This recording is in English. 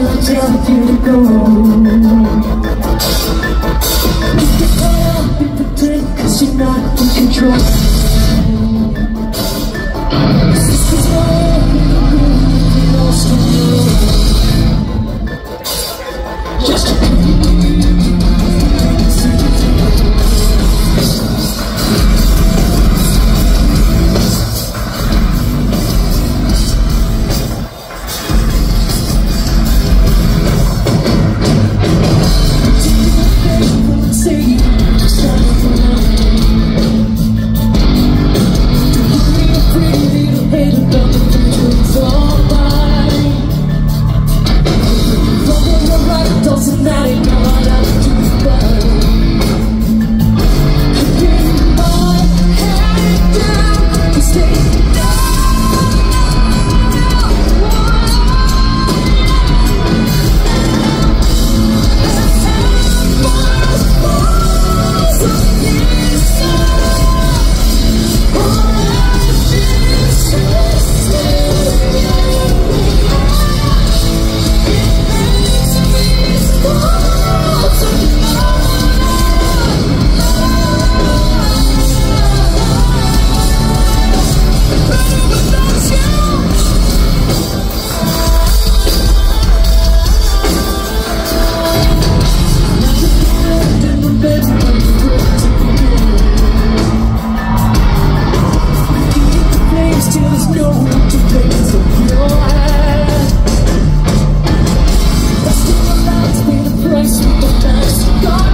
to tell you to go you're not in control Let's be the best, the best. God.